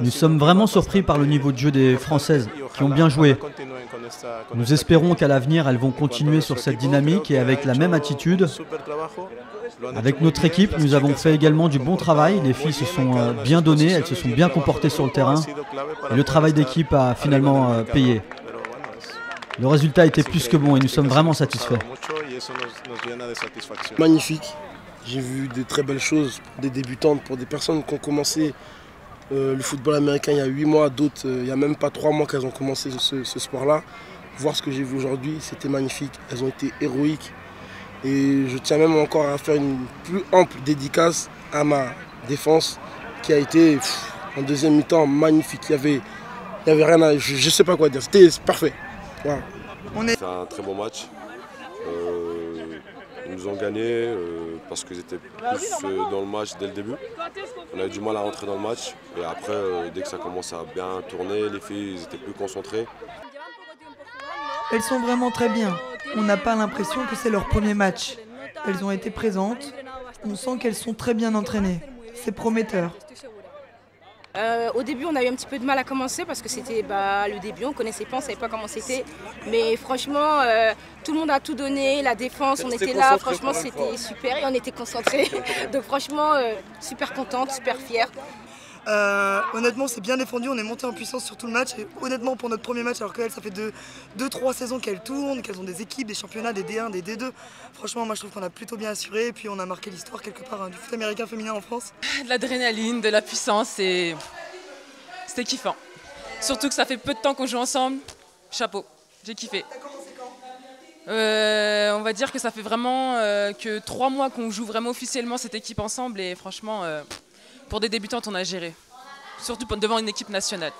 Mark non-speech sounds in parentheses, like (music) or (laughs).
Nous sommes vraiment surpris par le niveau de jeu des Françaises qui ont bien joué. Nous espérons qu'à l'avenir, elles vont continuer sur cette dynamique et avec la même attitude. Avec notre équipe, nous avons fait également du bon travail. Les filles se sont euh, bien données, elles se sont bien comportées sur le terrain. Et le travail d'équipe a finalement euh, payé. Le résultat était plus que bon et nous sommes vraiment satisfaits. Magnifique. J'ai vu de très belles choses pour des débutantes, pour des personnes qui ont commencé euh, le football américain il y a 8 mois, d'autres il n'y a même pas 3 mois qu'elles ont commencé ce, ce sport-là. Voir ce que j'ai vu aujourd'hui, c'était magnifique. Elles ont été héroïques. Et je tiens même encore à faire une plus ample dédicace à ma défense qui a été en deuxième mi-temps magnifique. Il y avait, il y avait rien à. Je, ne sais pas quoi dire. C'était parfait. C'est un très bon match. Euh, ils nous ont gagné euh, parce qu'ils étaient plus euh, dans le match dès le début. On a eu du mal à rentrer dans le match. Et après, dès que ça commence à bien tourner, les filles étaient plus concentrées. Elles sont vraiment très bien. On n'a pas l'impression que c'est leur premier match. Elles ont été présentes. On sent qu'elles sont très bien entraînées. C'est prometteur. Euh, au début, on a eu un petit peu de mal à commencer parce que c'était bah, le début, on connaissait pas, on savait pas comment c'était. Mais franchement, euh, tout le monde a tout donné, la défense, on était là, franchement, c'était super et on était concentrés. (laughs) Donc franchement, euh, super contente, super fière. Euh, honnêtement, c'est bien défendu. On est monté en puissance sur tout le match. Et honnêtement, pour notre premier match, alors qu'elles, ça fait 2-3 saisons qu'elles tournent, qu'elles ont des équipes, des championnats, des D1, des D2. Franchement, moi, je trouve qu'on a plutôt bien assuré. Et puis, on a marqué l'histoire quelque part hein, du foot américain féminin en France. De l'adrénaline, de la puissance. Et c'était kiffant. Surtout que ça fait peu de temps qu'on joue ensemble. Chapeau, j'ai kiffé. Euh, on va dire que ça fait vraiment euh, que trois mois qu'on joue vraiment officiellement cette équipe ensemble et franchement, pour des débutantes, on a géré. Surtout devant une équipe nationale.